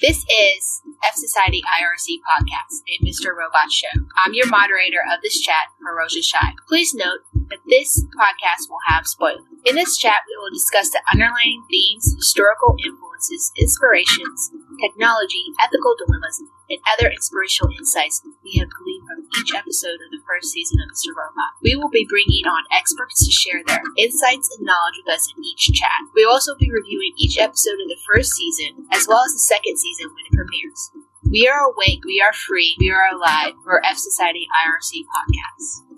This is F Society IRC podcast, a Mr. Robot show. I'm your moderator of this chat, Hiroja Shai. Please note that this podcast will have spoilers. In this chat, we will discuss the underlying themes, historical influences, inspirations, technology, ethical dilemmas, and other inspirational insights we have gleaned each episode of the first season of Mr. Robot. We will be bringing on experts to share their insights and knowledge with us in each chat. We will also be reviewing each episode of the first season as well as the second season when it premieres. We are awake, we are free, we are alive for F Society IRC podcast.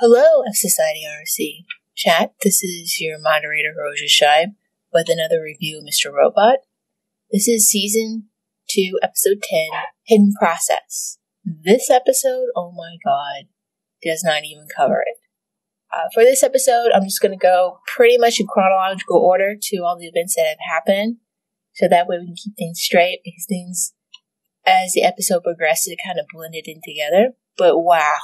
Hello, F Society IRC. Chat, this is your moderator, Roja Scheib with another review of Mr. Robot. This is season 2, episode 10, Hidden Process. This episode, oh my god, does not even cover it. Uh, for this episode, I'm just going to go pretty much in chronological order to all the events that have happened, so that way we can keep things straight because things, as the episode progresses, kind of blended in together. But wow.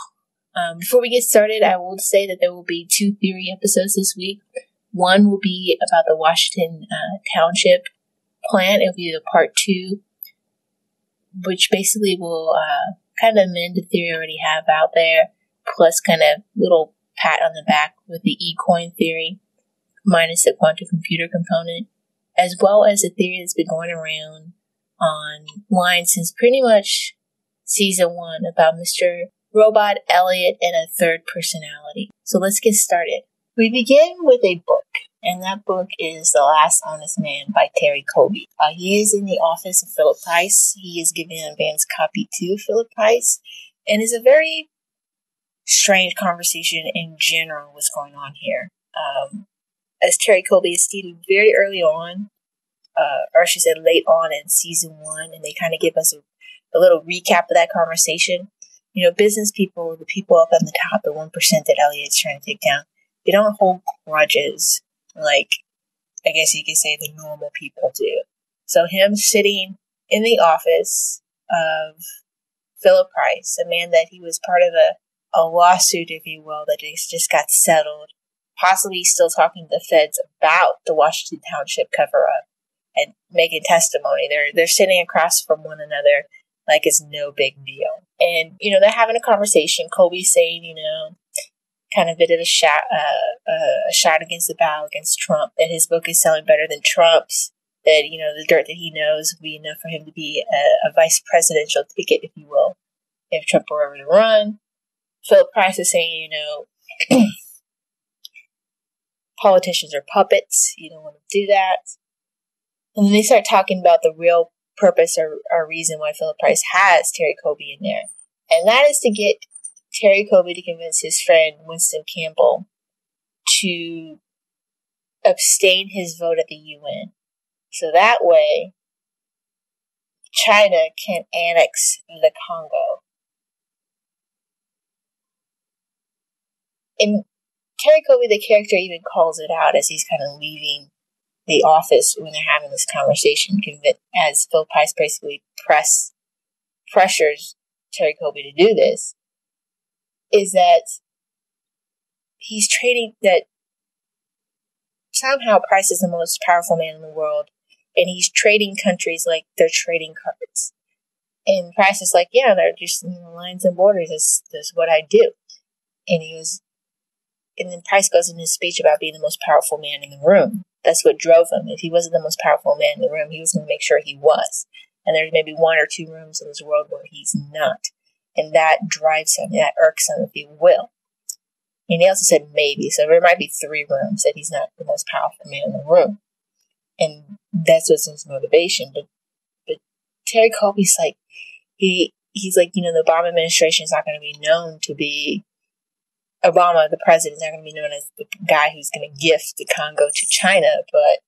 Um, before we get started, I will say that there will be two theory episodes this week. One will be about the Washington uh, Township plant. It'll be the part two, which basically will uh, kind of amend the theory already have out there, plus kind of little pat on the back with the eCoin theory, minus the quantum computer component, as well as a theory that's been going around online since pretty much season one about Mr. Robot Elliot and a third personality. So let's get started. We begin with a book, and that book is The Last Honest Man by Terry Colby. Uh, he is in the office of Philip Price. He is giving an advance copy to Philip Price, and it's a very strange conversation in general what's going on here. Um, as Terry Colby has stated very early on, uh, or she said late on in season one, and they kind of give us a, a little recap of that conversation. You know, business people, the people up on the top, the 1% that Elliot's trying to take down, they don't hold grudges like I guess you could say the normal people do. So him sitting in the office of Philip Price, a man that he was part of a, a lawsuit, if you will, that just got settled, possibly still talking to the feds about the Washington Township cover up and making testimony. They're they're sitting across from one another like it's no big deal. And, you know, they're having a conversation. Colby's saying, you know, kind of bit of a shot, uh, uh, a shot against the bow against Trump. That his book is selling better than Trump's. That you know the dirt that he knows will be enough for him to be a, a vice presidential ticket, if you will, if Trump were ever to run. Philip Price is saying, you know, politicians are puppets. You don't want to do that. And then they start talking about the real purpose or, or reason why Philip Price has Terry Colby in there. And that is to get Terry Colby to convince his friend Winston Campbell to abstain his vote at the UN. So that way, China can annex the Congo. And Terry Colby, the character, even calls it out as he's kind of leaving the office when they're having this conversation, as Phil Price basically press pressures Terry Colby to do this is that he's trading that somehow Price is the most powerful man in the world, and he's trading countries like they're trading cards. And Price is like, yeah, they're just you know, lines and borders. That's, that's what I do. And he was, and then Price goes in his speech about being the most powerful man in the room. That's what drove him. If he wasn't the most powerful man in the room, he was going to make sure he was. And there's maybe one or two rooms in this world where he's not and that drives him, that irks him, if you will. And he also said maybe, so there might be three rooms that he's not the most powerful man in the room, and that's what's his motivation. But but Terry Colby's like he he's like you know the Obama administration is not going to be known to be Obama, the president, is not going to be known as the guy who's going to gift the Congo to China, but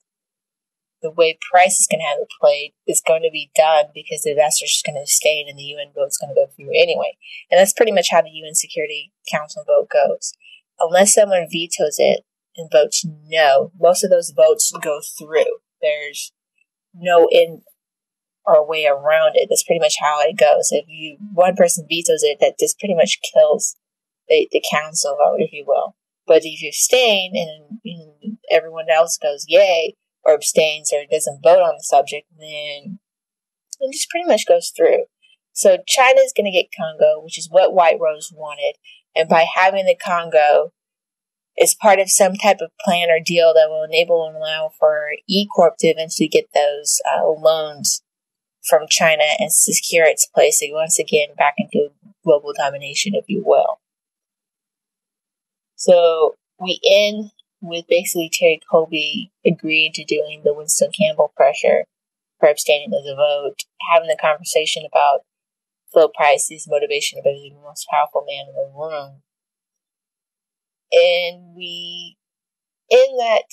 the way Price is going to have it played is going to be done because the investors are going to stay and the UN vote is going to go through anyway. And that's pretty much how the UN Security Council vote goes. Unless someone vetoes it and votes no, most of those votes go through. There's no in or way around it. That's pretty much how it goes. If you one person vetoes it, that just pretty much kills the, the council vote, if you will. But if you abstain and, and everyone else goes yay, or abstains or doesn't vote on the subject, then it just pretty much goes through. So China is going to get Congo, which is what White Rose wanted. And by having the Congo, it's part of some type of plan or deal that will enable and allow for E Corp to eventually get those uh, loans from China and secure its place once again back into global domination, if you will. So we end with basically Terry Colby agreeing to doing the Winston Campbell pressure for abstaining of the vote, having the conversation about Phil Price's motivation of being the most powerful man in the room. And we, in that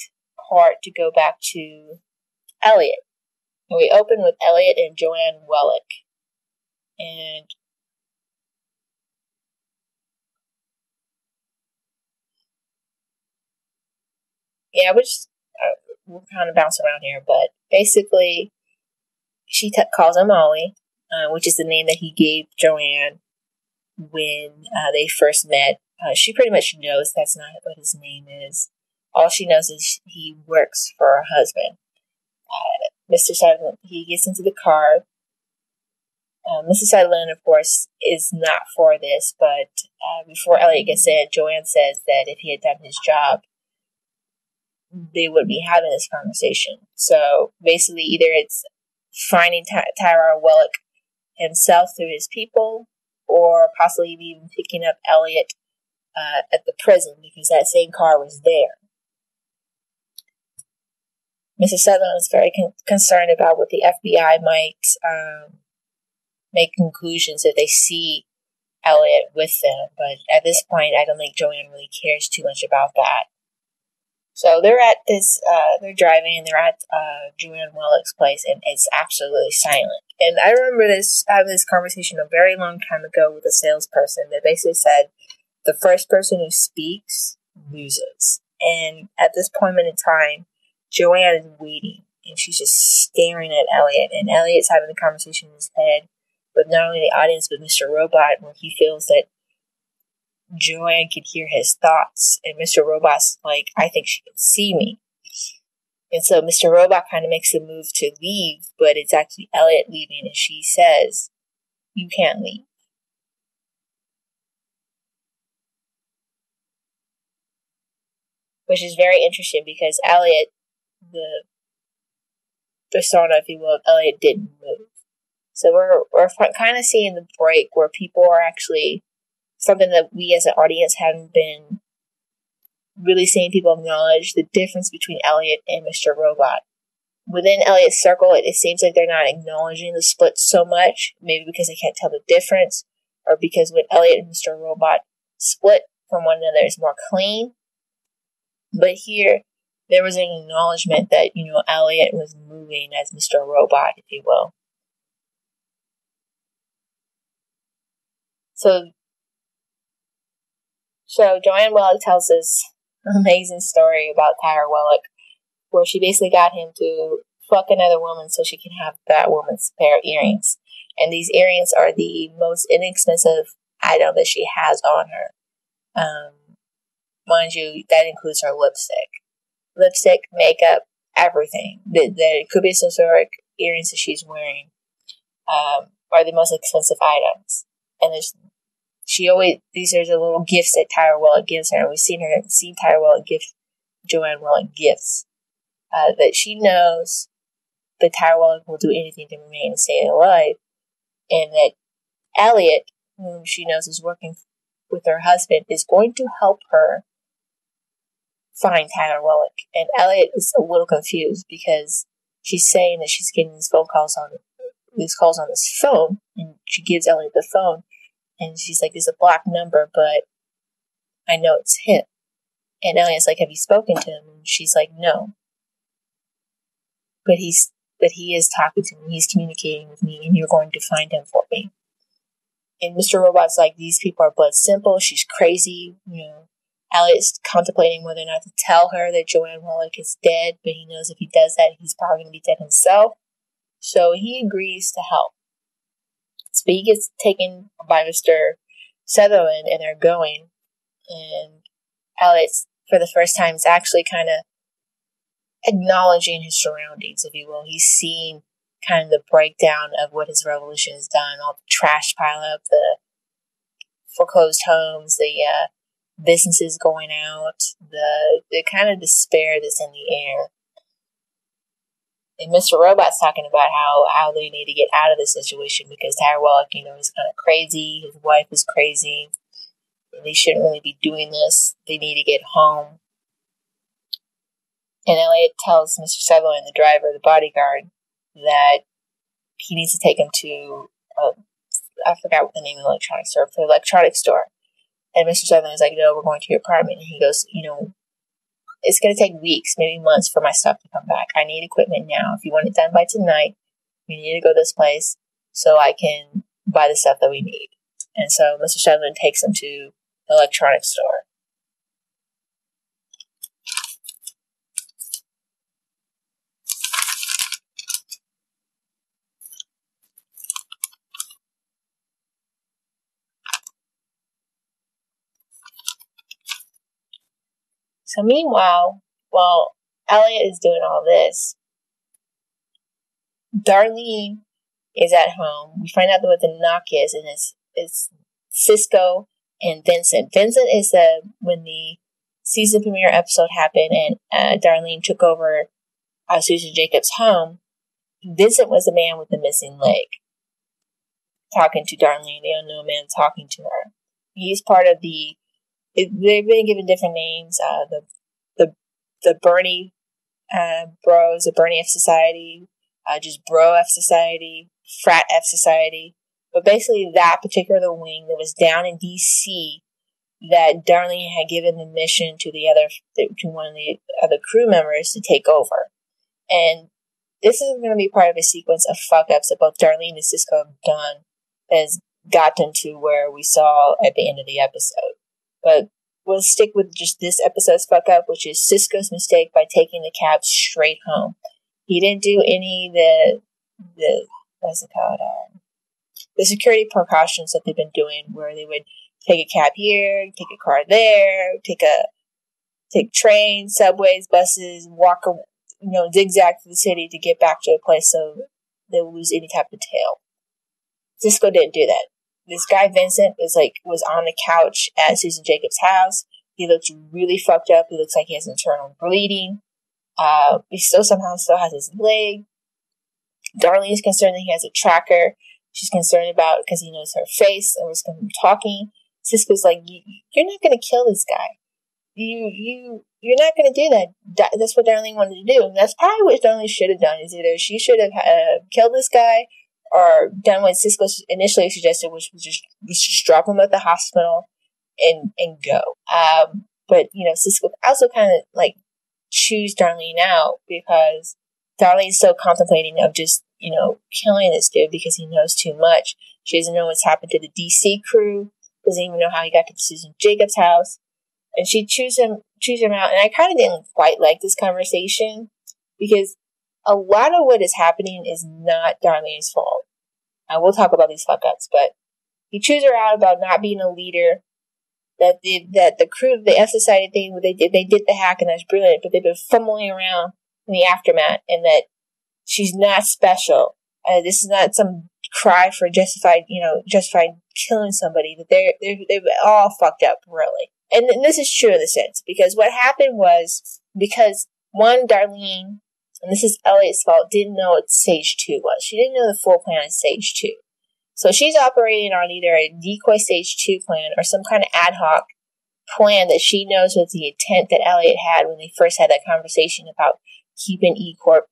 part, to go back to Elliot. And we open with Elliot and Joanne Wellick. And yeah, we just uh, we'll kind of bouncing around here, but basically, she t- calls him Ollie, uh, which is the name that he gave Joanne when uh, they first met. Uh, she pretty much knows that's not what his name is. All she knows is he works for her husband. Uh, Mr. Sutherland, he gets into the car. Uh, Mrs. Sutherland, of course, is not for this, but uh, before Elliot gets in, Joanne says that if he had done his job, they would be having this conversation. So basically, either it's finding Ty- Tyrell Wellick himself through his people, or possibly even picking up Elliot uh, at the prison because that same car was there. Mrs. Sutherland is very con- concerned about what the FBI might um, make conclusions if they see Elliot with them, but at this point, I don't think Joanne really cares too much about that. So they're at this, uh, they're driving and they're at uh, Joanne Wellick's place and it's absolutely silent. And I remember this, having this conversation a very long time ago with a salesperson that basically said the first person who speaks loses. And at this point in time, Joanne is waiting and she's just staring at Elliot and Elliot's having the conversation in his head with not only the audience but Mr. Robot where he feels that Joanne could hear his thoughts, and Mr. Robot's like, I think she can see me. And so Mr. Robot kind of makes a move to leave, but it's actually Elliot leaving, and she says, You can't leave. Which is very interesting because Elliot, the persona, if you will, Elliot didn't move. So we're, we're kind of seeing the break where people are actually something that we as an audience haven't been really seeing people acknowledge the difference between Elliot and Mr. Robot. Within Elliot's circle, it, it seems like they're not acknowledging the split so much, maybe because they can't tell the difference, or because when Elliot and Mr. Robot split from one another, it's more clean. But here, there was an acknowledgement that, you know, Elliot was moving as Mr. Robot, if you will. So so Joanne Wellick tells this amazing story about Tyrell Wellick, where she basically got him to fuck another woman so she can have that woman's pair of earrings. And these earrings are the most inexpensive item that she has on her. Um, mind you, that includes her lipstick. Lipstick, makeup, everything. The could be some sort of earrings that she's wearing um, are the most expensive items. And there's she always these are the little gifts that Tyrell Wellick gives her. And we've seen her seen Tyrell Wellick give Joanne Wellick gifts uh, that she knows that Tyrell Wellick will do anything to remain and stay alive, and that Elliot, whom she knows is working with her husband, is going to help her find Tyrell Wellick. And Elliot is a little confused because she's saying that she's getting these phone calls on these calls on this phone, and she gives Elliot the phone and she's like, there's a black number, but I know it's him. And Elliot's like, have you spoken to him? And she's like, no. But he's, but he is talking to me. He's communicating with me and you're going to find him for me. And Mr. Robot's like, these people are blood simple. She's crazy. You know, Elliot's contemplating whether or not to tell her that Joanne Wellick is dead, but he knows if he does that, he's probably going to be dead himself. So he agrees to help. So he gets taken by Mr. Sutherland and they're going. And Alex, for the first time, is actually kind of acknowledging his surroundings, if you will. He's seeing kind of the breakdown of what his revolution has done, all the trash pile up, the foreclosed homes, the uh, businesses going out, the the kind of despair that's in the air. And Mr. Robot's talking about how, how they need to get out of the situation because Tyrell, you know, is kind of crazy. His wife is crazy. They shouldn't really be doing this. They need to get home. And Elliot tells Mr. Sutherland, the driver, the bodyguard, that he needs to take him to, uh, I forgot what the name of the electronic store, the electronics store. And Mr. Sutherland is like, no, we're going to your apartment. And he goes, you know, it's going to take weeks, maybe months for my stuff to come back. I need equipment now. If you want it done by tonight, you need to go this place so I can buy the stuff that we need. And so Mr. Sutherland takes him to the electronics store. So meanwhile, while Elliot is doing all this, Darlene is at home. We find out what the knock is, and it's it's Cisco and Vincent. Vincent is the when the season premiere episode happened, and uh, Darlene took over uh, Susan Jacobs' home. Vincent was the man with the missing leg, talking to Darlene, the unknown man talking to her. He's part of the it, they've been given different names. Uh, the the the Bernie uh, Bros, the Bernie F Society, uh, just Bro F Society, Frat F Society. But basically, that particular wing that was down in D.C. that Darlene had given the mission to the other to one of the other crew members to take over, and this is going to be part of a sequence of fuck ups that both Darlene and Cisco have done that has gotten to where we saw at the end of the episode. But we'll stick with just this episode's fuck up, which is Cisco's mistake by taking the cab straight home. He didn't do any the the what's it called? Um, the security precautions that they've been doing, where they would take a cab here, take a car there, take a take trains, subways, buses, walk, you know, zigzag through the city to get back to a place so they will lose any type of tail. Cisco didn't do that this guy Vincent was like was on the couch at Susan Jacobs' house. He looks really fucked up. He looks like he has internal bleeding. Uh, he still somehow still has his leg. Darlene is concerned that he has a tracker. She's concerned about because he knows her face and was talking. Cisco's like, "You're not going to kill this guy. You you you're not going to do that. That's what Darlene wanted to do. And that's probably what Darlene should have done. Is either she should have uh, killed this guy or done what Cisco initially suggested, which was just, was just drop him at the hospital and and go. Um, but you know, Cisco also kind of like choose Darlene out because Darlene's so contemplating of just you know killing this dude because he knows too much. She doesn't know what's happened to the DC crew. Doesn't even know how he got to Susan Jacobs' house, and she choose him choose him out. And I kind of didn't quite like this conversation because a lot of what is happening is not Darlene's fault. I will talk about these fuck ups, but he chews her out about not being a leader. That the that the crew, the F Society thing, they did they did the hack and that's brilliant, but they've been fumbling around in the aftermath, and that she's not special. Uh, this is not some cry for justified, you know, justified killing somebody. That they're they're they've all fucked up, really. And, and this is true in a sense because what happened was because one, Darlene and this is Elliot's fault, didn't know what stage two was. She didn't know the full plan of stage two. So she's operating on either a decoy stage two plan or some kind of ad hoc plan that she knows was the intent that Elliot had when they first had that conversation about keeping E Corp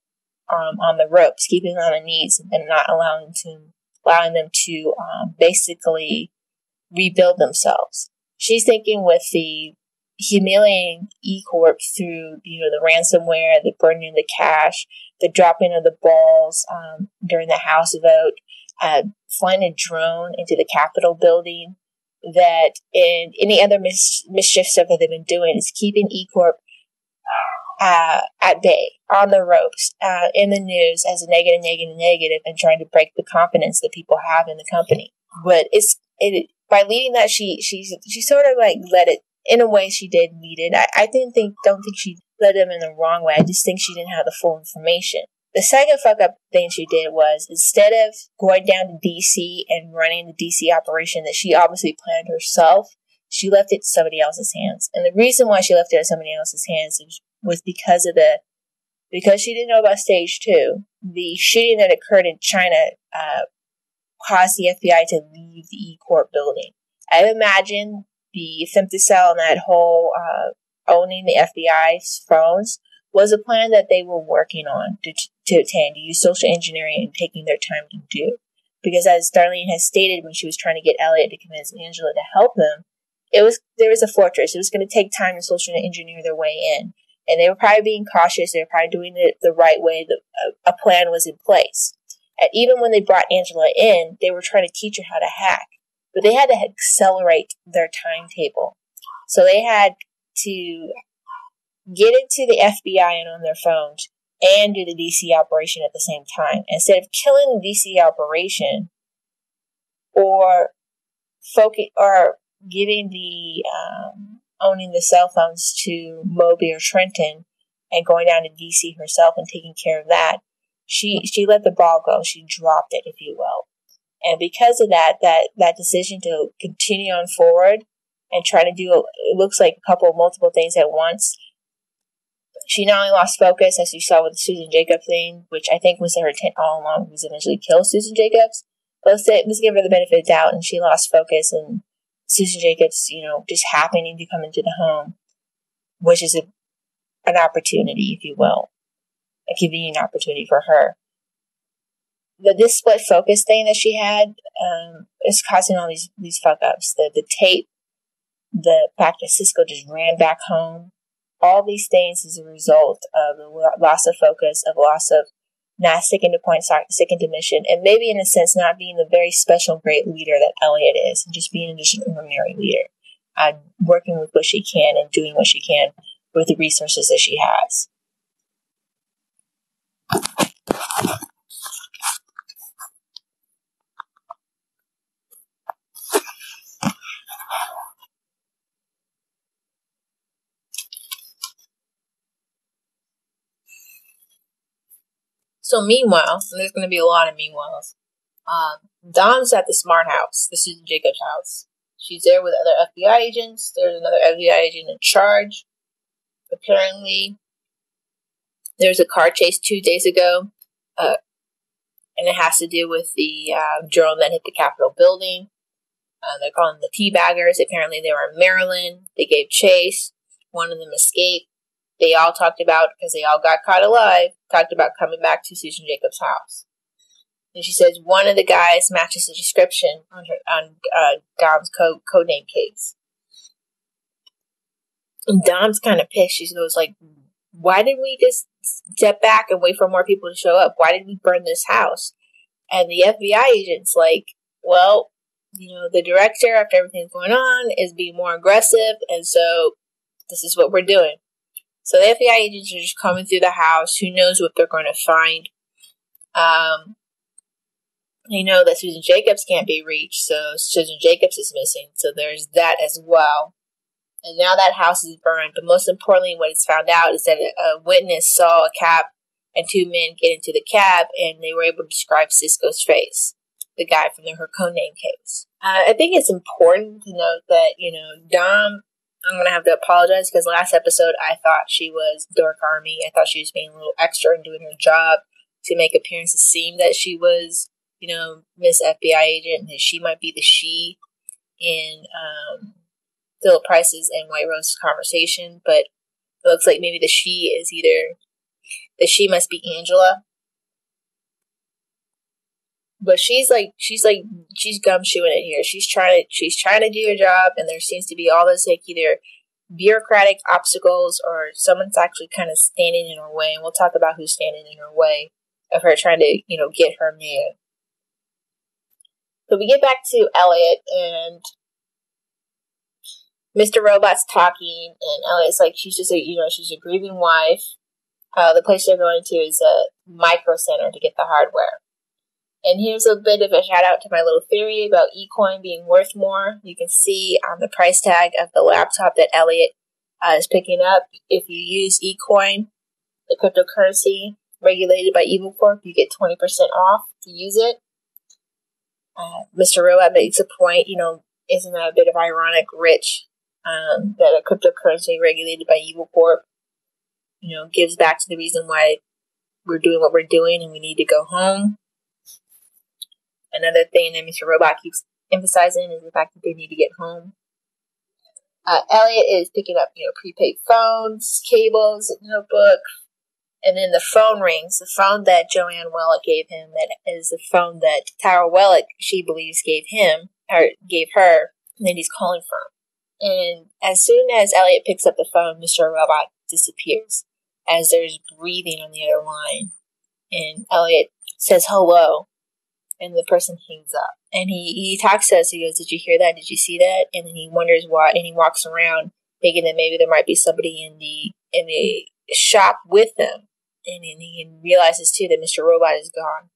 um, on the ropes, keeping them on the knees, and not allowing to allowing them to um, basically rebuild themselves. She's thinking with the humiliating E Corp through you know the ransomware, the burning of the cash, the dropping of the balls um, during the House vote, uh, flying a drone into the Capitol building. That and any other mis- mischief stuff that they've been doing is keeping E Corp uh, at bay, on the ropes, uh, in the news as a negative, negative, negative, and trying to break the confidence that people have in the company. But it's it by leading that she she's she sort of like let it in a way, she did lead it. I, I didn't think, don't think she led them in the wrong way. I just think she didn't have the full information. The second fuck up thing she did was instead of going down to DC and running the DC operation that she obviously planned herself, she left it to somebody else's hands. And the reason why she left it in somebody else's hands was because of the because she didn't know about stage two. The shooting that occurred in China uh, caused the FBI to leave the E Corp building. I imagine the femtocell and that whole uh, owning the FBI's phones was a plan that they were working on to, to attain, to use social engineering and taking their time to do. Because as Darlene has stated when she was trying to get Elliot to convince Angela to help them, it was there was a fortress. It was going to take time to social engineer their way in, and they were probably being cautious. They were probably doing it the right way. The, a, a plan was in place. And even when they brought Angela in, they were trying to teach her how to hack, but they had to accelerate their timetable. So they had to get into the FBI and on their phones and do the DC operation at the same time. Instead of killing the DC operation or focus or giving the um, owning the cell phones to Moby or Trenton and going down to DC herself and taking care of that, she she let the ball go. She dropped it, if you will. And because of that, that that decision to continue on forward and try to do it looks like a couple multiple things at once she not only lost focus, as you saw with the Susan Jacobs thing, which I think was her intent all along, was eventually kill Susan Jacobs. But let's, say, let's give her the benefit of doubt, and she lost focus, and Susan Jacobs, you know, just happening to come into the home, which is a, an opportunity, if you will, a convenient opportunity for her. The this split focus thing that she had um, is causing all these these fuck ups. The the tape, the fact that Cisco just ran back home all these things is a result of loss of focus, of loss of not sticking to point, sticking to mission, and maybe in a sense not being the very special, great leader that Elliot is, and just being just an ordinary leader, working with what she can and doing what she can with the resources that she has. So meanwhile, and there's going to be a lot of meanwhiles, um, Dom's at the smart house, the Susan Jacobs house. She's there with other FBI agents. There's another FBI agent in charge. Apparently, there was a car chase two days ago, uh, and it has to do with the uh, drone that hit the Capitol building. Uh, they're calling them the Teabaggers. Apparently, they were in Maryland. They gave chase. One of them escaped they all talked about, because they all got caught alive, talked about coming back to Susan Jacobs' house. And she says one of the guys matches the description on her on uh, Dom's case. And Dom's kind of pissed. She goes like, "Why didn't we just step back and wait for more people to show up? Why did we burn this house?" And the FBI agent's like, "Well, you know, the director, after everything's going on, is being more aggressive, and so this is what we're doing." So the FBI agents are just coming through the house. Who knows what they're going to find? Um, they know that Susan Jacobs can't be reached, so Susan Jacobs is missing. So there's that as well. And now that house is burned. But most importantly, what is found out is that a witness saw a cab and two men get into the cab, and they were able to describe Cisco's face, the guy from the her name case. Uh, I think it's important to note that you know Dom I'm gonna have to apologize because last episode I thought she was Dark Army. I thought she was being a little extra and doing her job to make appearances seem that she was, you know, Miss FBI agent and that she might be the she in um, Philip Price's and White Rose's conversation. But it looks like maybe the she is either the she must be Angela but she's like she's like she's gumshoeing it here. She's trying to she's trying to do her job, and there seems to be all this like either bureaucratic obstacles or someone's actually kind of standing in her way. And we'll talk about who's standing in her way of her trying to you know get her man. So we get back to Elliot and Mr. Robot's talking, and Elliot's like she's just a you know she's a grieving wife. Uh, the place they're going to is a micro center to get the hardware And here's a bit of a shout out to my little theory about eCoin being worth more. You can see on the price tag of the laptop that Elliot uh, is picking up. If you use eCoin, the cryptocurrency regulated by Evil Corp, you get 20% off to use it. Uh, Mr. Robot makes a point, you know, isn't that a bit of ironic, rich, um, that a cryptocurrency regulated by Evil Corp, you know, gives back to the reason why we're doing what we're doing and we need to go home. Another thing that Mr. Robot keeps emphasizing is the fact that they need to get home. Uh, Elliot is picking up, you know, prepaid phones, cables, notebook, and then the phone rings. The phone that Joanne Wellick gave him, that is the phone that Tyrell Wellick, she believes, gave him, or gave her, and he's calling from. And as soon as Elliot picks up the phone, Mr. Robot disappears as there's breathing on the other line. And Elliot says hello, and the person hangs up. And he, he talks to us, he goes, Did you hear that? Did you see that? And then he wonders why, and he walks around thinking that maybe there might be somebody in the in the shop with them. And then he realizes too that Mr. Robot is gone.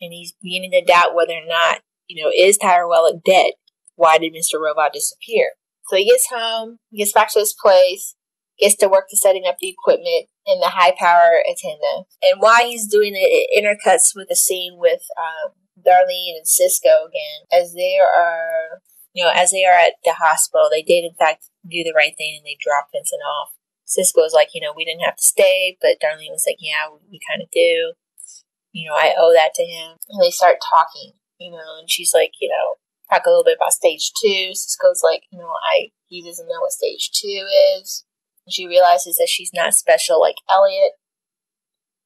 And he's beginning to doubt whether or not, you know, is Tyrell Wellick dead? Why did Mr. Robot disappear? So he gets home, he gets back to his place, gets to work to setting up the equipment in the high power antenna. And while he's doing it, it intercuts with a scene with um, Darlene and Cisco again, as they are, you know, as they are at the hospital. They did, in fact, do the right thing and they dropped Vincent off. Cisco was like, you know, we didn't have to stay, but Darlene was like, yeah, we, we kind of do. You know, I owe that to him. And they start talking, you know, and she's like, you know, talk a little bit about stage two. Cisco's like, you know, I he doesn't know what stage two is. And she realizes that she's not special like Elliot.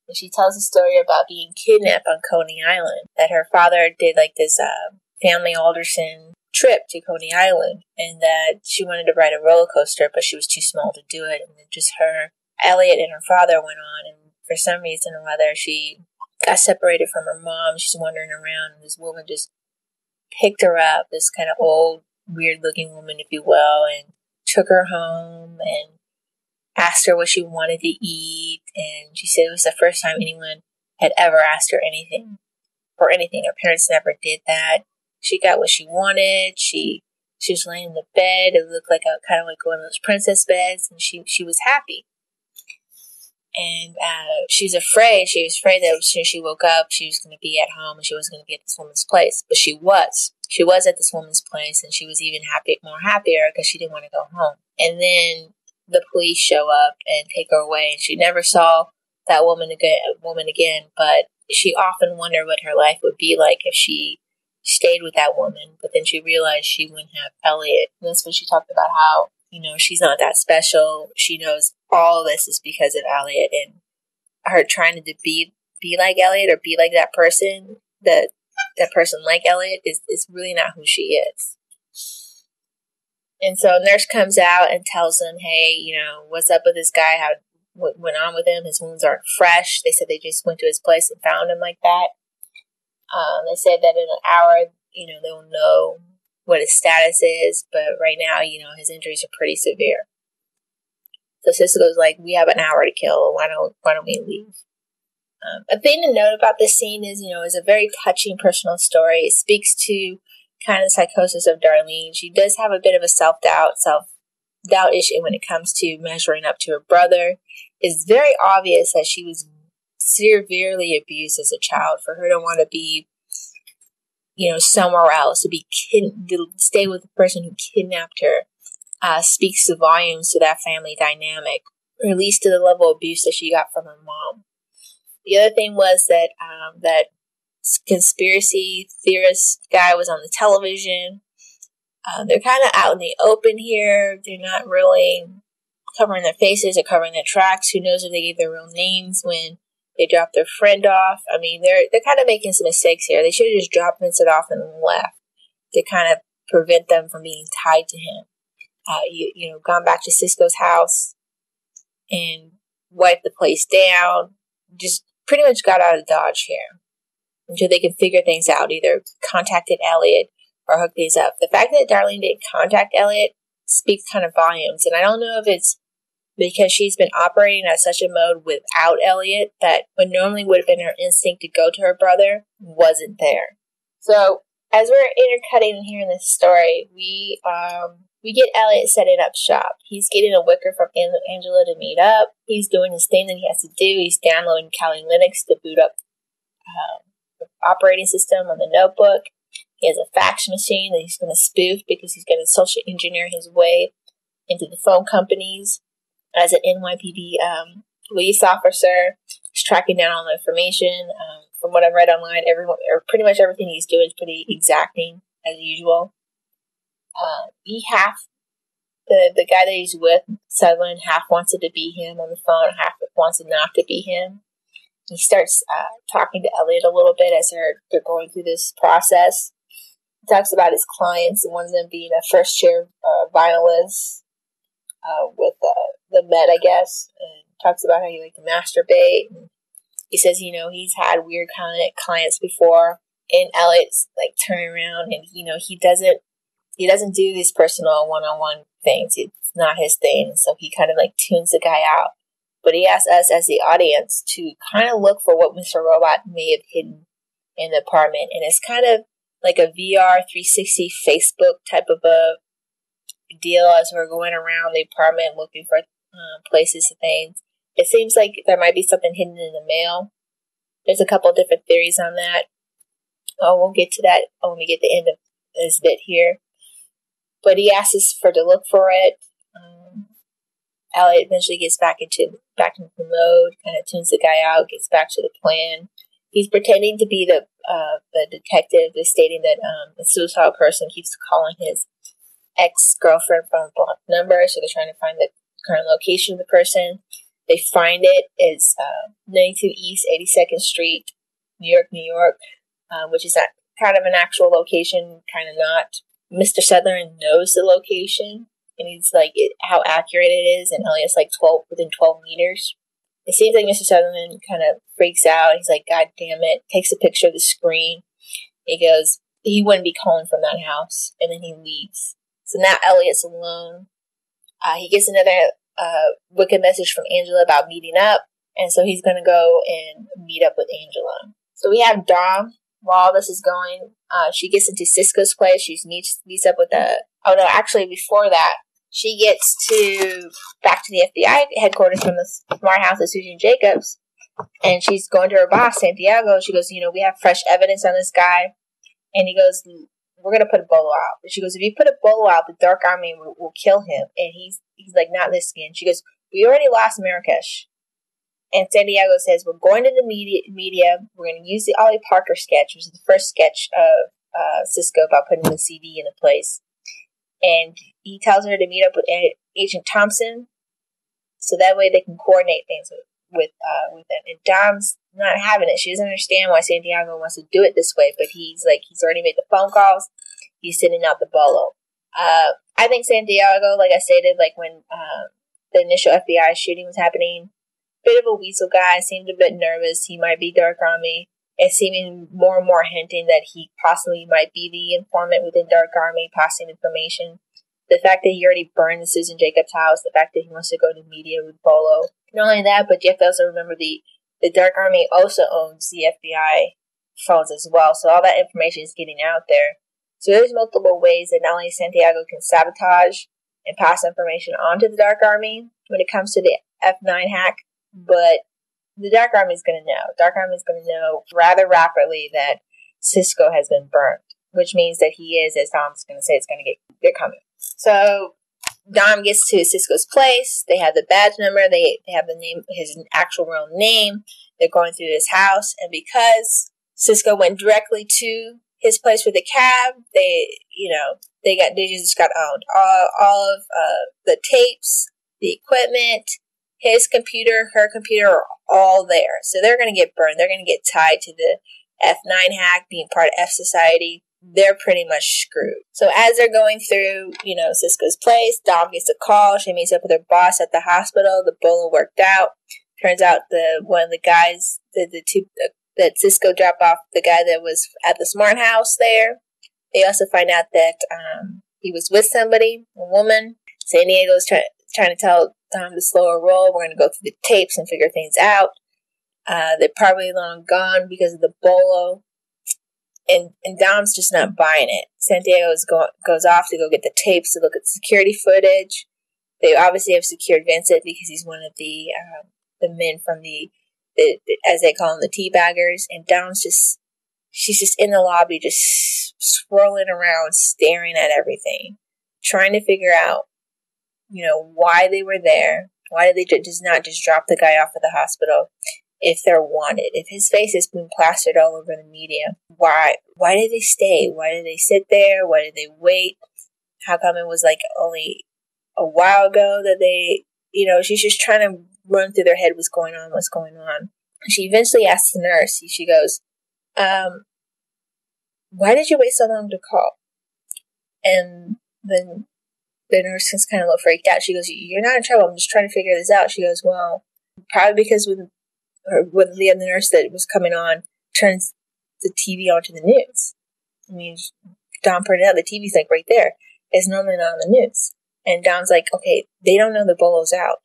And she tells a story about being kidnapped on Coney Island. That her father did like this uh, family Alderson trip to Coney Island, and that she wanted to ride a roller coaster, but she was too small to do it. And just her, Elliot, and her father went on, and for some reason or other, she got separated from her mom. She's wandering around, and this woman just picked her up, this kind of old, weird looking woman, if you will, and took her home and asked her what she wanted to eat. And she said it was the first time anyone had ever asked her anything for anything. Her parents never did that. She got what she wanted. She she was laying in the bed. It looked like a kind of like one of those princess beds, and she she was happy and uh, she was afraid. She was afraid that as soon as she woke up, she was going to be at home and she was going to be at this woman's place. But she was. She was at this woman's place, and she was even happy, more happier because she didn't want to go home. And then the police show up and take her away, and she never saw that woman again. Woman again, but she often wondered what her life would be like if she stayed with that woman. But then she realized she wouldn't have Elliot. And that's when she talked about how you know she's not that special. She knows all this is because of Elliot and her trying to be be like Elliot or be like that person that that person like Elliot is is really not who she is. And so nurse comes out and tells them, "Hey, you know, what's up with this guy? How what went on with him? His wounds aren't fresh." They said they just went to his place and found him like that. Um, they said that in an hour, you know, they'll know what his status is, but right now, you know, his injuries are pretty severe. So Cisco's like, we have an hour to kill. Why don't Why don't we leave? Um, a thing to note about this scene is, you know, it's a very touching personal story. It speaks to kind of the psychosis of Darlene. She does have a bit of a self doubt, self doubt issue when it comes to measuring up to her brother. It's very obvious that she was severely abused as a child. For her to want to be, you know, somewhere else, to be kid- to stay with the person who kidnapped her, uh, speaks to volumes to that family dynamic, or at least to the level of abuse that she got from her mom. The other thing was that um, that conspiracy theorist guy was on the television. Uh, they're kind of out in the open here. They're not really covering their faces or covering their tracks. Who knows if they gave their real names when they dropped their friend off? I mean, they're they're kind of making some mistakes here. They should have just dropped Vincent off and left to kind of prevent them from being tied to him uh, you, you know, gone back to Cisco's house and wiped the place down. Just pretty much got out of Dodge here until they could figure things out. Either contacted Elliot or hook these up. The fact that Darlene didn't contact Elliot speaks kind of volumes, and I don't know if it's because she's been operating at such a mode without Elliot that what normally would have been her instinct to go to her brother wasn't there. So as we're intercutting here in this story, we um we get Elliot setting up shop. He's getting a Wickr from Angela to meet up. He's doing his thing that he has to do. He's downloading Kali Linux to boot up um, operating system on the notebook. He has a fax machine that he's going to spoof because he's going to social engineer his way into the phone companies as an NYPD um, police officer. He's tracking down all the information. Um, from what I've read online, everyone, or pretty much everything he's doing is pretty exacting as usual. Uh, he half the the guy that he's with, Sutherland, half wants it to be him on the phone, half wants it not to be him. He starts uh, talking to Elliot a little bit as they're they're going through this process. He talks about his clients and one of them being a first chair uh, violist uh, with uh, the Met, I guess, and talks about how he like to masturbate. And he says, you know, he's had weird kind of clients before, and Elliot's like turning around, and you know, he doesn't he doesn't do these personal one on one things. It's not his thing, so he kind of like tunes the guy out. But he asks us as the audience to kind of look for what Mr. Robot may have hidden in the apartment, and it's kind of like a VR 360 Facebook type of a deal as we're going around the apartment looking for um, places and things. It seems like there might be something hidden in the mail. There's a couple different theories on that. Oh, we'll get to that when we get to the end of this bit here. But he asks us for to look for it. Elliot eventually gets back into back into the mode, kind of tunes the guy out, gets back to the plan. He's pretending to be the uh, the detective, is stating that um, the suicidal person keeps calling his ex girlfriend from a blocked number, so they're trying to find the current location of the person. They find it is uh, 92 East 82nd Street, New York, New York, uh, which is at kind of an actual location, kind of not. Mr. Sutherland knows the location, and he's like it, how accurate it is, and Elliot's like 12 within 12 meters. It seems like Mr. Sutherland kind of freaks out. He's like, God damn it! Takes a picture of the screen. He goes, he wouldn't be calling from that house, and then he leaves. So now Elliot's alone. Uh, he gets another uh, Wickr message from Angela about meeting up, and so he's going to go and meet up with Angela. So we have Dom. While this is going, uh, she gets into Cisco's place. She meets meets up with the. Oh no, actually before that, she gets to back to the FBI headquarters from the smart house of Susan Jacobs, and she's going to her boss Santiago. She goes, you know, we have fresh evidence on this guy, and he goes, we're gonna put a bolo out. She goes, if you put a bolo out, the Dark Army will, will kill him. And he's he's like, not listening. She goes, we already lost Marrakesh. And Santiago says, we're going to the media. media. We're going to use the Ollie Parker sketch, which is the first sketch of uh, Cisco about putting the CD in a place. And he tells her to meet up with Agent Thompson, so that way they can coordinate things with with uh, with them. And Dom's not having it. She doesn't understand why Santiago wants to do it this way, but he's like he's already made the phone calls. He's sending out the bolo. Uh, I think Santiago, like I stated, like when uh, the initial FBI shooting was happening, bit of a weasel guy, seemed a bit nervous. He might be Dark Army. It's seeming more and more hinting that he possibly might be the informant within Dark Army, passing information. The fact that he already burned Susan Jacobs house, the fact that he wants to go to media with Bolo. Not only that, but you have to also remember the the Dark Army also owns the FBI phones as well, so all that information is getting out there. So there's multiple ways that not only Santiago can sabotage and pass information on to the Dark Army when it comes to the F9 hack, but the Dark Army is going to know. Dark Army is going to know rather rapidly that Cisco has been burned, which means that he is, as Tom's going to say, it's going to get, they're coming. So Dom gets to Cisco's place. They have the badge number. They, they have the name, his actual real name. They're going through his house. And because Cisco went directly to his place with the cab, they, you know, they got, they just got owned. All, all of uh, the tapes, the equipment, his computer, her computer are all there. So they're going to get burned. They're going to get tied to the F9 hack, being part of F Society they're pretty much screwed. So as they're going through, you know, Cisco's place, Dom gets a call. She meets up with her boss at the hospital. The bolo worked out. Turns out the one of the guys, the, the two uh, that Cisco dropped off, the guy that was at the smart house there. They also find out that um, he was with somebody, a woman. Santiago's trying trying to tell time to slow a roll. We're going to go through the tapes and figure things out. Uh, they're probably long gone because of the bolo. And, and Dom's just not buying it. Santiago go, goes off to go get the tapes to look at security footage. They obviously have secured Vincent because he's one of the um, the men from the, the, as they call them, the teabaggers. And Dom's just, she's just in the lobby, just swirling around, staring at everything, trying to figure out, you know, why they were there. Why did they just not just drop the guy off at the hospital? if they're wanted. If his face has been plastered all over the media, why why did they stay? Why did they sit there? Why did they wait? How come it was like only a while ago that they you know, she's just trying to run through their head what's going on, what's going on. She eventually asks the nurse, she goes, um, why did you wait so long to call? And then the nurse is kind of a little freaked out. She goes, You're not in trouble. I'm just trying to figure this out. She goes, Well, probably because when or whether the other nurse that was coming on turns the TV onto the news. I mean, Dom pointed out the TV's like right there. It's normally not on the news. And Dom's like, okay, they don't know the bolo's out.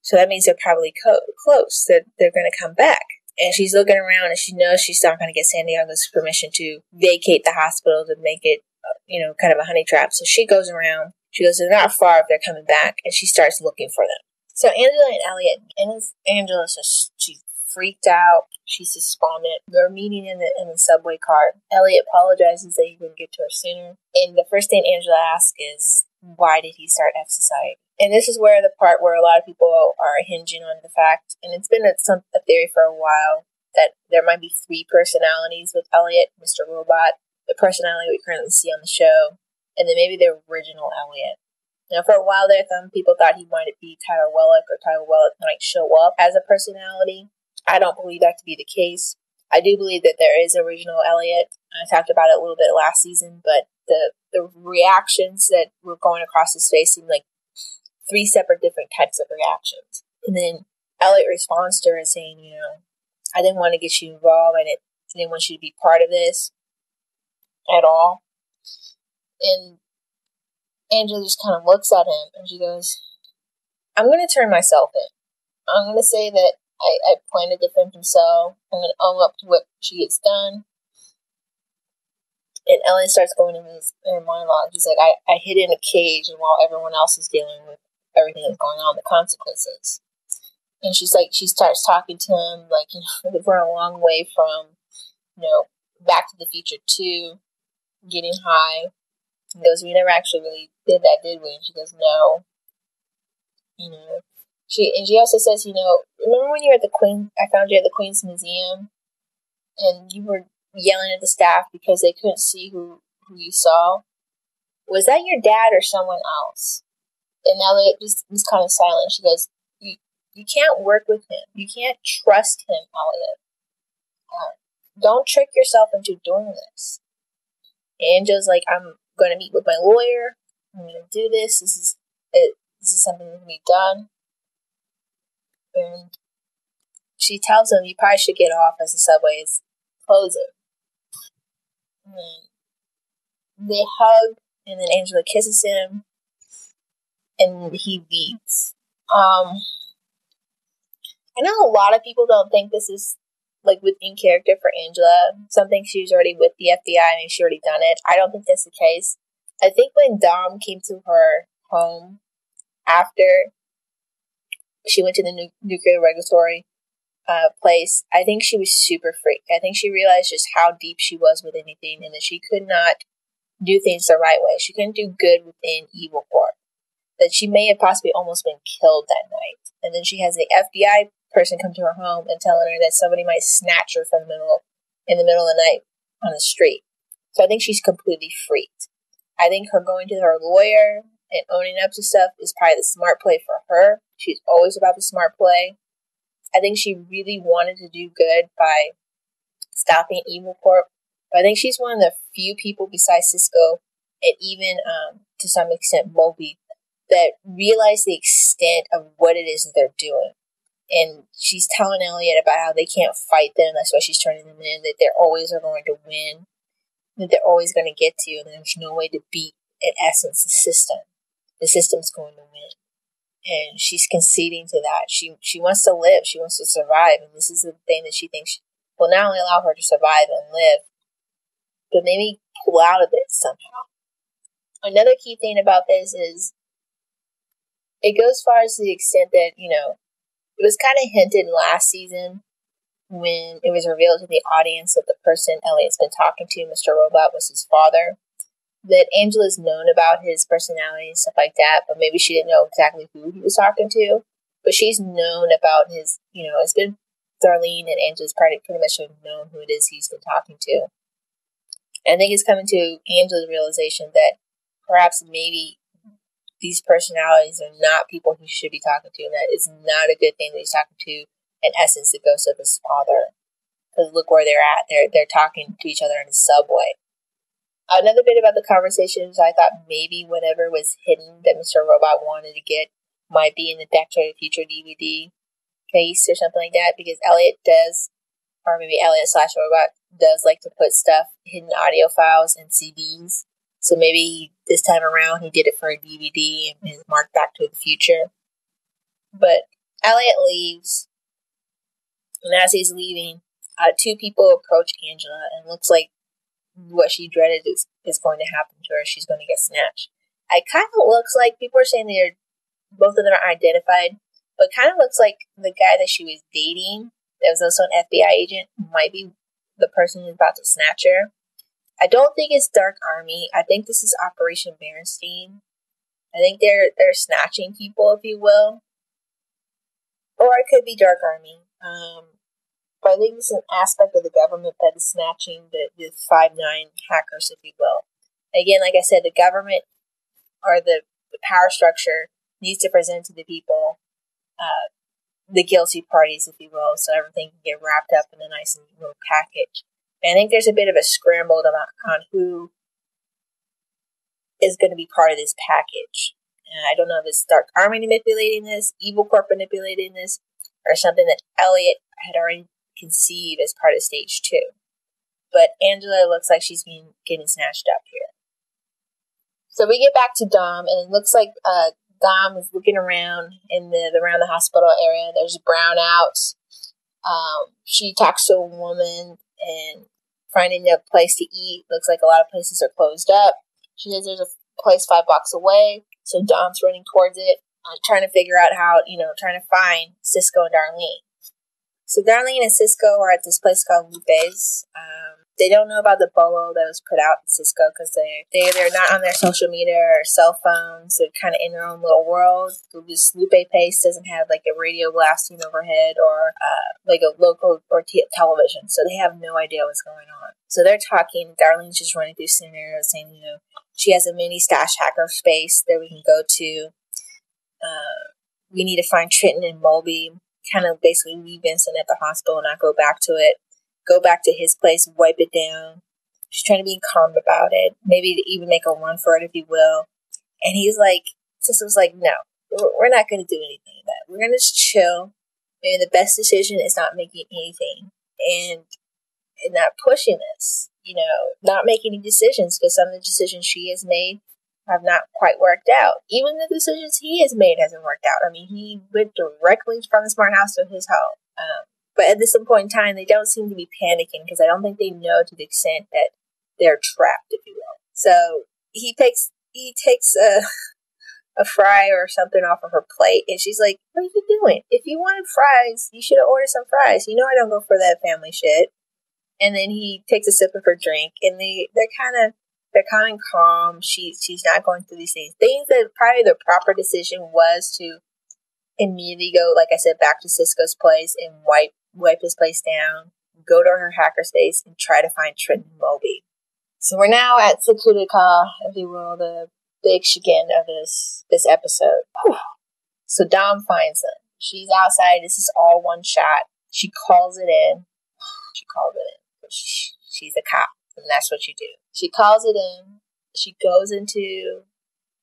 So that means they're probably co- close, that they're, they're going to come back. And she's looking around and she knows she's not going to get Santiago's permission to vacate the hospital to make it, uh, you know, kind of a honey trap. So she goes around. She goes, they're not far if they're coming back. And she starts looking for them. So Angela and Elliot, and Angela's just, she's freaked out. She's despondent. They're meeting in the in the subway car. Elliot apologizes that he didn't get to her sooner. And the first thing Angela asks is, why did he start F Society? And this is where the part where a lot of people are hinging on the fact, and it's been a, some, a theory for a while, that there might be three personalities with Elliot, Mr. Robot, the personality we currently see on the show, and then maybe the original Elliot. Now, for a while there, some people thought he might be Tyrell Wellick, or Tyrell Wellick might show up as a personality. I don't believe that to be the case. I do believe that there is original Elliot. I talked about it a little bit last season, but the the reactions that were going across his face seemed like three separate different types of reactions. And then Elliot responds to her saying, you know, I didn't want to get you involved. Didn't, I didn't want you to be part of this at all. And Angela just kind of looks at him and she goes, I'm going to turn myself in. I'm going to say that I, I pointed the from so I'm going to own up to what she has done. And Ellen starts going in his in monologue. She's like, I, I hid in a cage, and while everyone else is dealing with everything that's going on, the consequences. And she's like, she starts talking to him, like, you know, we're a long way from, you know, Back to the Future 2, getting high. He goes, We never actually really did that, did we? And she goes, No. You know, she and she also says, you know, remember when you were at the Queen? I found you at the Queen's Museum, and you were yelling at the staff because they couldn't see who who you saw. Was that your dad or someone else? And Elliot just was kind of silent. She goes, "You you can't work with him. You can't trust him, Elliot. Uh, don't trick yourself into doing this." Angela's like, "I'm going to meet with my lawyer. I'm going to do this. This is it. This is something that can be done." and she tells him you probably should get off as the subway is closing. And they hug, and then Angela kisses him, and he leaves. Um, I know a lot of people don't think this is like within character for Angela. Something she was already with the FBI and she already done it. I don't think that's the case. I think when Dom came to her home after she went to the nu- nuclear regulatory uh, place, I think she was super freaked. I think she realized just how deep she was with anything and that she could not do things the right way. She couldn't do good within evil corp. That she may have possibly almost been killed that night. And then she has the FBI person come to her home and telling her that somebody might snatch her from the middle in the middle of the night on the street. So I think she's completely freaked. I think her going to her lawyer and owning up to stuff is probably the smart play for her. She's always about the smart play. I think she really wanted to do good by stopping Evil Corp. But I think she's one of the few people besides Cisco and even um, to some extent Mobley that realize the extent of what it is that they're doing. And she's telling Elliot about how they can't fight them. That's why she's turning them in. That they're always are going to win. That they're always going to get to you. And there's no way to beat, in essence, the system the system's going to win. and she's conceding to that. She she wants to live. She wants to survive, and this is the thing that she thinks will not only allow her to survive and live, but maybe pull out of it somehow. Another key thing about this is it goes far as to the extent that you know it was kind of hinted last season when it was revealed to the audience that the person Elliot's been talking to, Mr. Robot, was his father that Angela's known about his personality and stuff like that, but maybe she didn't know exactly who he was talking to. But she's known about his, you know, it's been Darlene and Angela's pretty, pretty much have known who it is he's been talking to. And I think it's coming to Angela's realization that perhaps maybe these personalities are not people he should be talking to, and that is not a good thing that he's talking to, in essence, the ghost of his father. Because look where they're at. They're they're talking to each other in the subway. Another bit about the conversations I thought maybe whatever was hidden that Mr. Robot wanted to get might be in the Back to the Future DVD case or something like that because Elliot does, or maybe Elliot slash Robot does like to put stuff, hidden audio files and CDs. So maybe this time around he did it for a DVD and is marked Back to the Future. But Elliot leaves, and as he's leaving, uh, two people approach Angela, and looks like what she dreaded is, is going to happen to her. She's going to get snatched. It kind of looks like people are saying they're both of them are identified, but kind of looks like the guy that she was dating, that was also an FBI agent, might be the person who's about to snatch her. I don't think it's Dark Army. I think this is Operation Berenstain. I think they're they're snatching people, if you will, or it could be Dark Army. Um, but I think it's an aspect of the government that is snatching the, the five nine hackers, if you will. Again, like I said, the government or the, the power structure needs to present to the people uh, the guilty parties, if you will, so everything can get wrapped up in a nice little package. I think there's a bit of a scramble on who is going to be part of this package. And I don't know if it's Dark Army manipulating this, Evil Corp manipulating this, or something that Elliot had already conceived as part of stage two. But Angela looks like she's being getting snatched up here. So we get back to Dom, and it looks like uh, Dom is looking around in the around the hospital area. There's brownouts. Um, she talks to a woman and finding a place to eat. Looks like a lot of places are closed up. She says there's a place five blocks away, so Dom's running towards it, uh, trying to figure out how you know, trying to find Cisco and Darlene. So Darlene and Cisco are at this place called Lupe's. Um, they don't know about the bolo that was put out in Cisco because they they they're not on their social media or cell phones. They're kind of in their own little world. This Lupe Place doesn't have like a radio blasting overhead or uh, like a local or t- television, so they have no idea what's going on. So they're talking. Darlene's just running through scenarios, saying you know she has a mini stash hacker space that we can go to. Uh, we need to find Trenton and Mobley kind of basically leave Vincent at the hospital and not go back to it. Go back to his place, wipe it down. She's trying to be calm about it, maybe even make a run for it, if you will. And he's like, Cisco was like, no, we're not going to do anything of that. We're going to just chill. Maybe the best decision is not making anything and, and not pushing this, you know, not making any decisions because some of the decisions she has made have not quite worked out. Even the decisions he has made hasn't worked out. I mean, he went directly from the smart house to his home. Um, but at this point in time, they don't seem to be panicking because I don't think they know to the extent that they're trapped, if you will. So he takes he takes a a fry or something off of her plate, and she's like, "What are you doing? If you wanted fries, you should have ordered some fries. You know I don't go for that family shit." And then he takes a sip of her drink, and they they're kind of they're of calm. She she's not going through these things. Things that probably the proper decision was to immediately go, like I said, back to Cisco's place and wipe wipe his place down, go to her hacker space and try to find Trenton Mobley. So we're now at security call, if you will, the big chicken of this this episode. So Dom finds them. She's outside. This is all one shot. She calls it in. She calls it in. She's a cop, and that's what you do. She calls it in. She goes into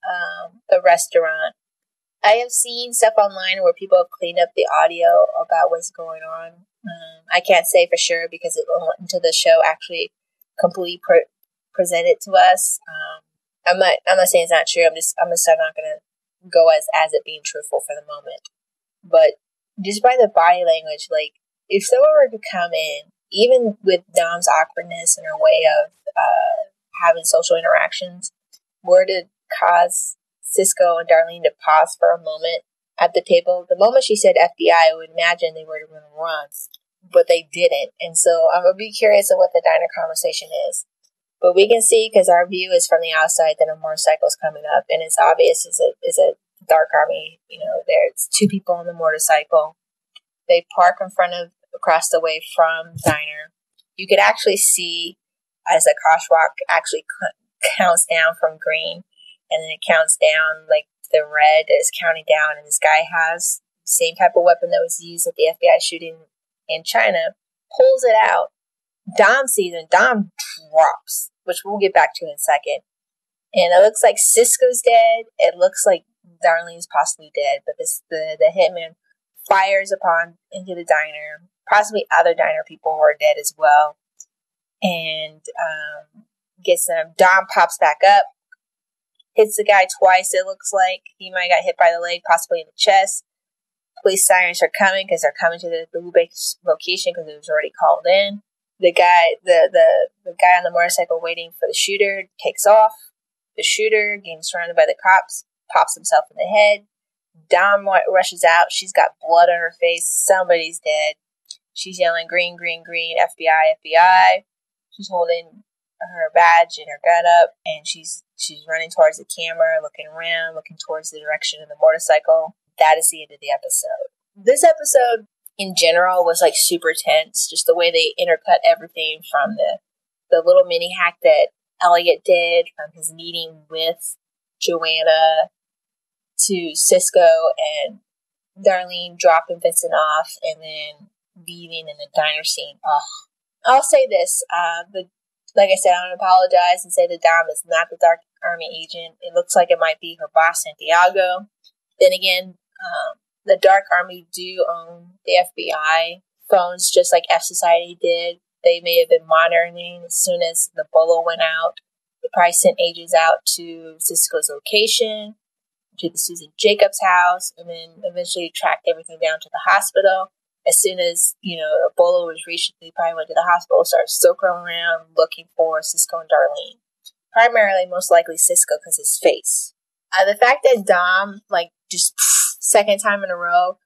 um, the restaurant. I have seen stuff online where people have cleaned up the audio about what's going on. Um, I can't say for sure because it went into the show actually completely pre- presented to us. Um, I'm not. I'm not saying it's not true. I'm just. I'm just. I'm not gonna go as as it being truthful for the moment. But just by the body language, like if someone were to come in, even with Dom's awkwardness and her way of uh, having social interactions, were to cause Cisco and Darlene to pause for a moment at the table. The moment she said FBI, I would imagine they were going to run, but they didn't. And so I'm going to be curious of what the diner conversation is. But we can see because our view is from the outside that a motorcycle's coming up, and it's obvious it's a is a dark army. You know, there's two people on the motorcycle. They park in front of across the way from diner. You could actually see as the crosswalk actually counts down from green, and then it counts down like the red is counting down, and this guy has the same type of weapon that was used at the FBI shooting in China. Pulls it out. Dom sees and Dom drops, which we'll get back to in a second. And it looks like Cisco's dead. It looks like Darlene's possibly dead, but this the the hitman fires upon into the diner. Possibly other diner people who are dead as well, and um, gets them. Dom pops back up, hits the guy twice. It looks like he might got hit by the leg, possibly in the chest. Police sirens are coming because they're coming to the, location because it was already called in. The guy, the, the the guy on the motorcycle waiting for the shooter takes off. The shooter, getting surrounded by the cops, pops himself in the head. Dom rushes out. She's got blood on her face. Somebody's dead. She's yelling, green, green, green, FBI, FBI. She's holding her badge and her gun up, and she's she's running towards the camera, looking around, looking towards the direction of the motorcycle. That is the end of the episode. This episode, in general, was like super tense. Just the way they intercut everything from the the little mini hack that Elliot did from his meeting with Joanna to Cisco and Darlene dropping Vincent off and then leaving in the diner scene. Oh, I'll say this: uh, the like I said, I want to apologize and say the Dom is not the Dark Army agent. It looks like it might be her boss, Santiago. Then again, um, the Dark Army do own the FBI phones, just like F Society did. They may have been monitoring as soon as the bolo went out. They probably sent agents out to Cisco's location to the Susan Jacobs house and then eventually tracked everything down to the hospital. As soon as, you know, Ebola was reached, they probably went to the hospital, started circling around looking for Cisco and Darlene. Primarily, most likely Cisco because his face. Uh, the fact that Dom, like, just second time in a row,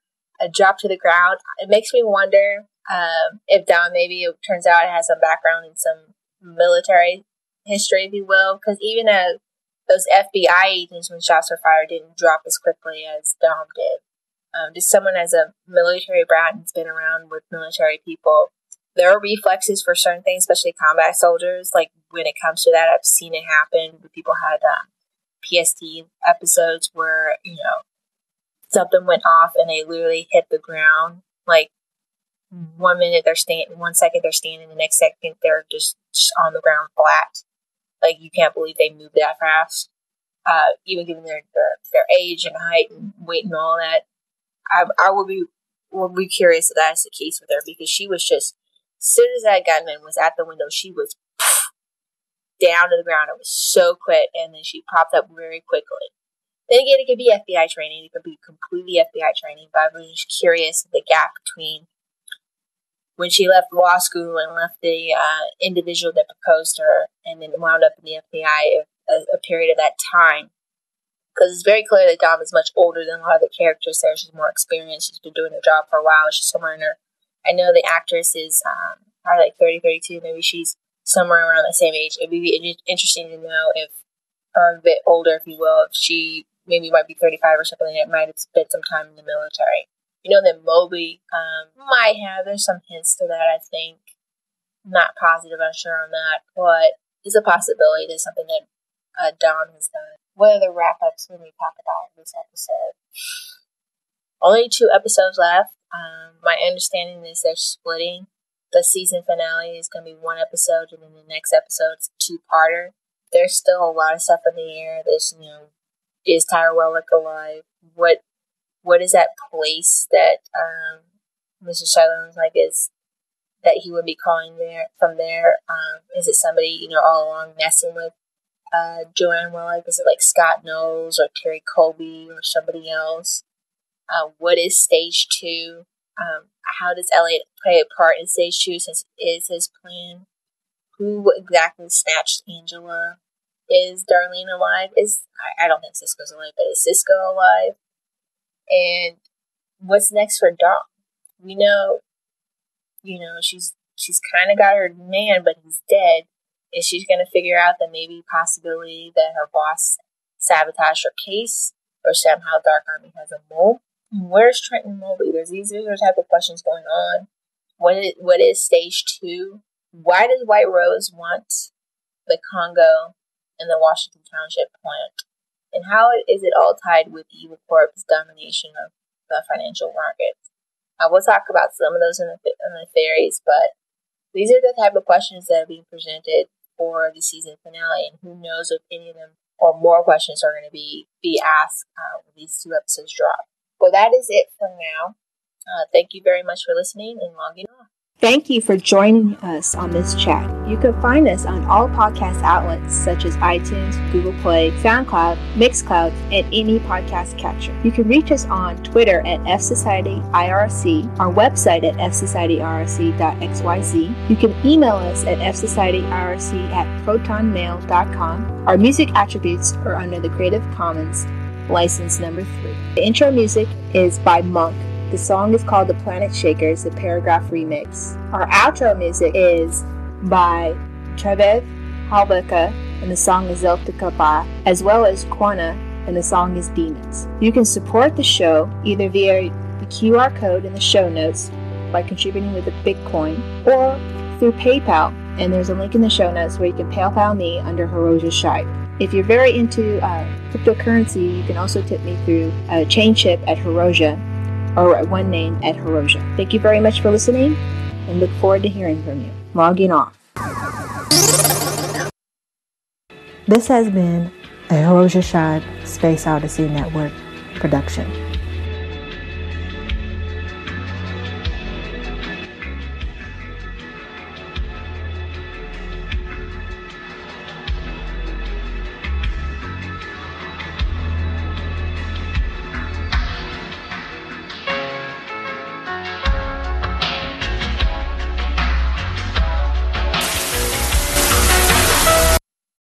uh, dropped to the ground, it makes me wonder um, if Dom maybe it turns out it has some background in some military history, if you will, because even a those FBI agents, when shots were fired, didn't drop as quickly as Dom did. Um, just someone as a military brat and's been around with military people, there are reflexes for certain things, especially combat soldiers. Like when it comes to that, I've seen it happen. People had um, PST episodes where you know something went off and they literally hit the ground. Like one minute they're standing, one second they're standing, the next second they're just, on the ground flat. Like you can't believe they moved that fast. Uh, even given their, their, their age and height and weight and all that, I I would be would be curious if that's the case with her because she was just as soon as that gunman was at the window, she was down to the ground. It was so quick, and then she popped up very quickly. Then again, it could be FBI training. It could be completely FBI training. But I was just curious the gap between when she left law school and left the uh, individual that proposed her and then wound up in the FBI a, a period of that time. Because it's very clear that Dom is much older than a lot of the characters there. She's more experienced. She's been doing her job for a while. She's somewhere in her. I know the actress is um, probably like 30, 32. Maybe she's somewhere around the same age. It'd be interesting to know if, a bit older, if you will, if she maybe might be 35 or something. It might have spent some time in the military. You know that Mobley um, might have. There's some hints to that. I think. Not positive, I'm sure on that, but it's a possibility. It's something that uh, Don has done. What are the wrap ups when we talk about this episode? Only two episodes left. Um, my understanding is they're splitting. The season finale is going to be one episode, and then the next episode's two parter. There's still a lot of stuff in the air. There's, you know, is Tyrell alive? What what is that place that um, Mr. Sutherland's like is that he would be calling there from there? Um, is it somebody you know all along messing with uh, Joanne Wellick? Is it like Scott Knowles or Terry Colby or somebody else? Uh, what is stage two? Um, how does Elliot play a part in stage two since is his plan? Who exactly snatched Angela? Is Darlene alive? Is I, I don't think Cisco's alive, but is Cisco alive? And what's next for Dom? We know, you know, she's she's kind of got her man, but he's dead. Is she going to figure out that maybe possibility that her boss sabotaged her case, or somehow Dark Army has a mole? Where's Trenton Mobley? There's these are the type of questions going on. What is, what is stage two? Why does White Rose want the Congo and the Washington Township plant? And how is it all tied with Evil Corp's domination of the financial markets? I will talk about some of those in the, in the theories, but these are the type of questions that are being presented for the season finale, and who knows if any of them or more questions are going to be be asked uh, when these two episodes drop. Well, that is it for now. Uh, thank you very much for listening and logging on. Thank you for joining us on this chat. You can find us on all podcast outlets such as iTunes, Google Play, SoundCloud, Mixcloud, and any podcast catcher. You can reach us on Twitter at FSocietyIRC, our website at fsocietyirc.xyz. You can email us at fsocietyirc at protonmail.com. Our music attributes are under the Creative Commons license number three. The intro music is by Monk the song is called The Planet Shakers, the Paragraph Remix. Our outro music is by Trevev Halbeka, and the song is Zeltikaba, as well as Quana, and the song is Demons. You can support the show either via the QR code in the show notes by contributing with a Bitcoin or through PayPal, and there's a link in the show notes where you can PayPal me under Hiroja Shibe. If you're very into uh, cryptocurrency, you can also tip me through a chain chip at Hiroja or one name at Hiroja. Thank you very much for listening and look forward to hearing from you. Logging off. This has been a Hiroja Shibe Space Odyssey Network production.